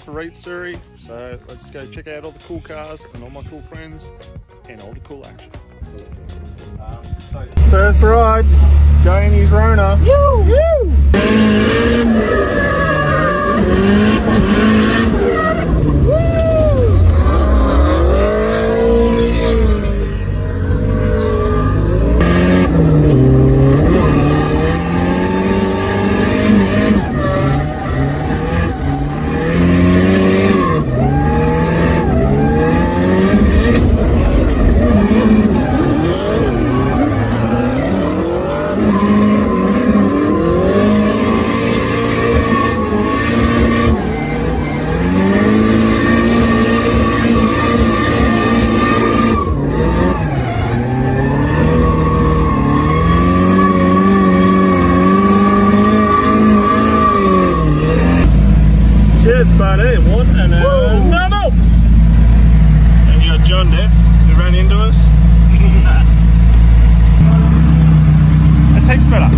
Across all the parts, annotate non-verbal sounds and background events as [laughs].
up for Reetsuri. So let's go check out all the cool cars and all my cool friends and all the cool action. Um, so First ride, Janie's Rona. Cheers, buddy. What an animal! And you got John Neff, who ran into us. [laughs] That's heaps better.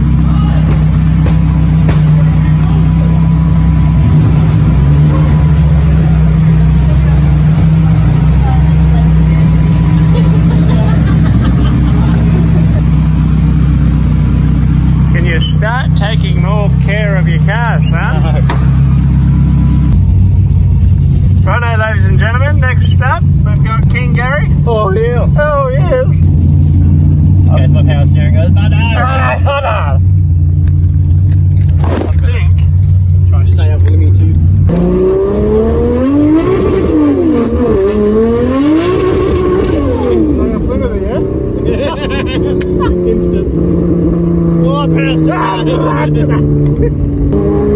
Can you start taking more care of your car, son? [laughs] Righto, ladies and gentlemen, next up, we've got King Gary. Oh yeah. Oh, yes. That's my power steering goes. But no. I think. Try to stay up with me too. [laughs] Instant. Oh, Keeping [laughs]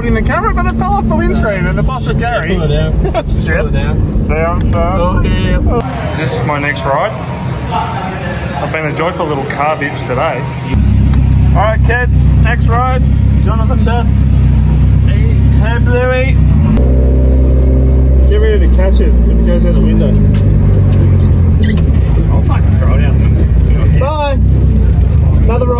holding the camera, but it fell off the windscreen and the boss of Gary. Pull it down. [laughs] Shit. Pull it down. Down, son. Oh yeah. This is my next ride. I've been a joyful little car bitch today. All right, kids, next ride. Jonathan Duff. Hey Bluey. Get ready to catch it if it goes out the window. I'll fucking throw it out. Bye. Another ride.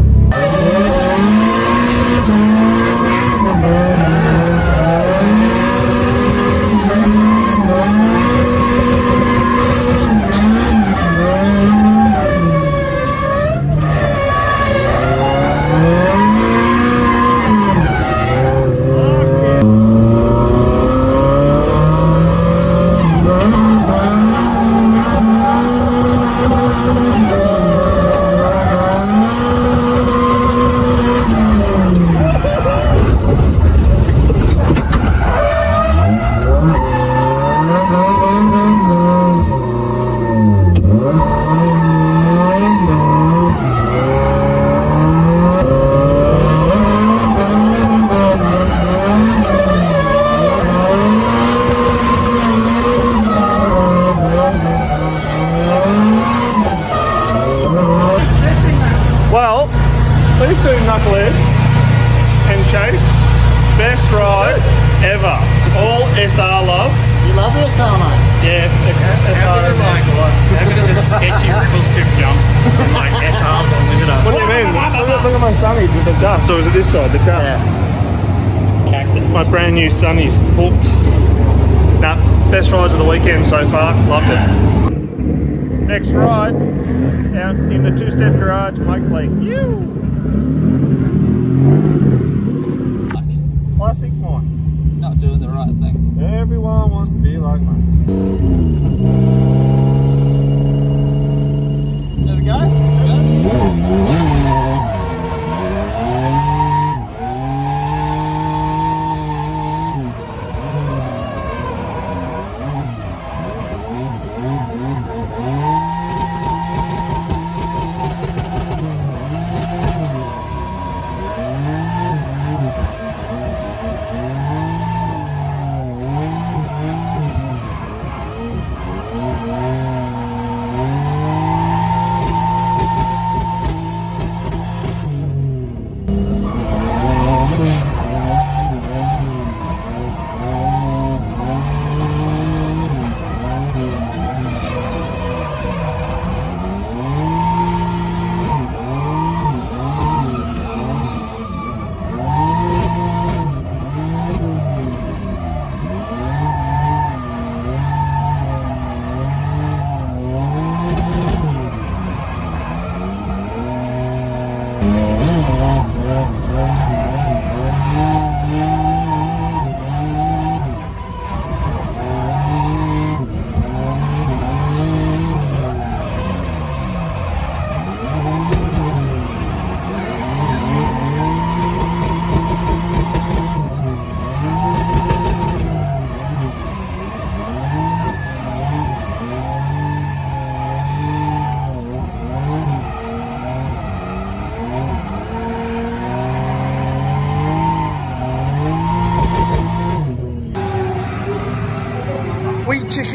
You love this, mate? Yeah, SR. How good are like, how good are the sketchy ripple scoop jumps from like SRs on limiter? What do you mean? Look at, look at my sunnies with the dust, or is it this side? The dust. Cactus. My brand new sunnies, hooked. Nah, best rides of the weekend so far. Loved it. Next ride, out in the two-step garage, Mike Lake. You.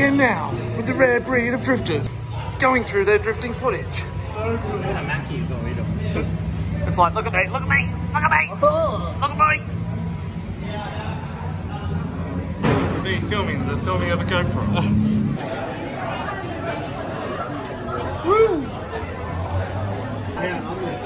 We now with the rare breed of drifters going through their drifting footage. Kind of Mackie is what we do. It's like, look at me, look at me, look at me, look at me. We're being filming, the filming of a GoPro.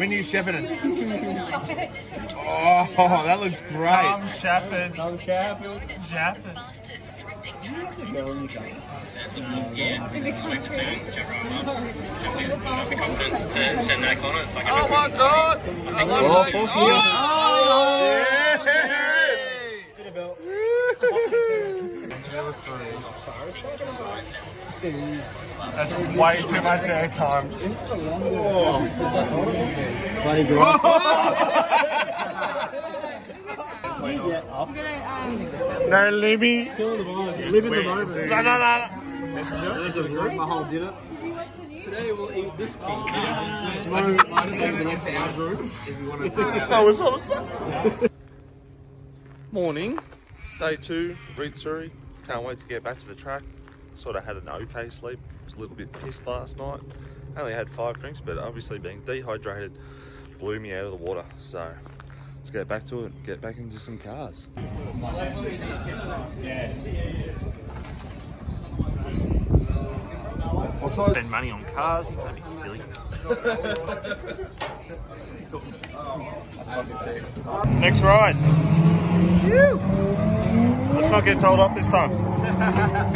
Winnie Shepparton. Oh, that looks great. Tom Shepard. Tom Shepard. Shepard. fastest drifting tracks in the country. Oh my god! I love oh, it. That's way too much airtime. Bloody grass. No, Libby. Living the moment. No, no, no. My whole dinner. Today we'll eat this pizza. Tomorrow, So was awesome. Morning, day two, Reetsuri. Can't wait to get back to the track. Sort of had an okay sleep. Was a little bit pissed last night. Only had five drinks, but obviously being dehydrated blew me out of the water. So let's get back to it. Get back into some cars. Spend money on cars. That'd be silly. Next ride. Let's not get told off this time. Bye-bye.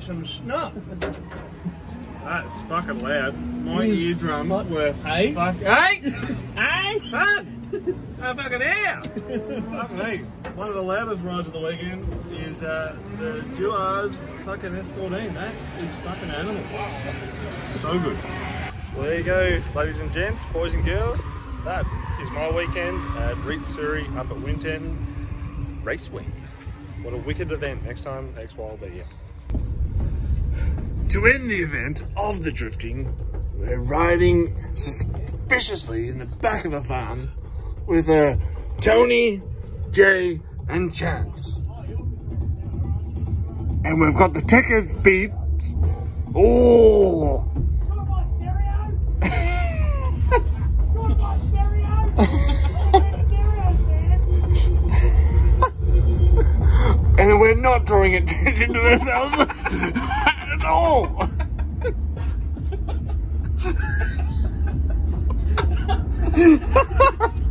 Some snuff. That's fucking loud. My eardrums What? were Hey? fuck. Hey! hey, son! I fucking air! Fuck me. One of the loudest rides of the weekend is uh, the Duars fucking S14. That is fucking animal. So good. Well, there you go, ladies and gents, boys and girls. That is my weekend at Reed Surrey up at Winton Raceway. What a wicked event. Next time, XY will be here. To end the event of the drifting, we're riding suspiciously in the back of a van with uh, Tony, Jay, and Chance. And we've got the ticker beats. Oh! and we're not drawing attention to ourselves [laughs] at all. [laughs]